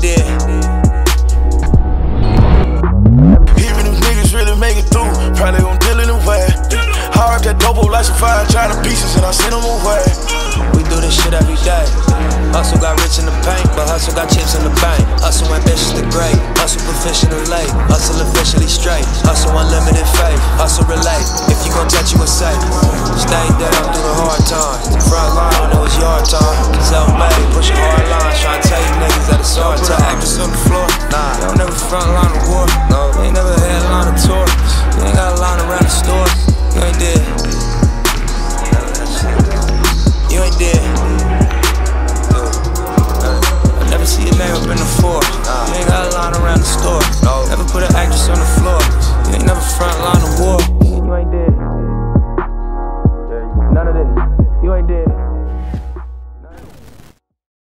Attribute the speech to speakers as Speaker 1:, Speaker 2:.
Speaker 1: dead.
Speaker 2: Even if niggas really make it through, probably gon' deal way. Hard that double like some fire, try the pieces and I send them away.
Speaker 1: We do this shit every day. Hustle got rich in the paint, but hustle got chips in the bank. Hustle ambitious to great, hustle and late. Hustle officially straight, hustle unlimited faith. Hustle relate, if you gon' touch you, it's safe. front line of war. No. You ain't never had a line of tour. Ain't got a line around the store. You ain't dead. You ain't dead. I never see a man up in the four. You ain't got a line around the store.